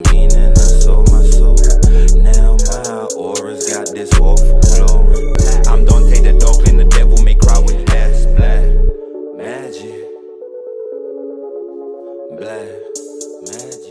Meaning I sold my soul. Now my aura's got this awful flowing. I'm Dante the Darkling, the devil may cry with ass black magic. Black magic.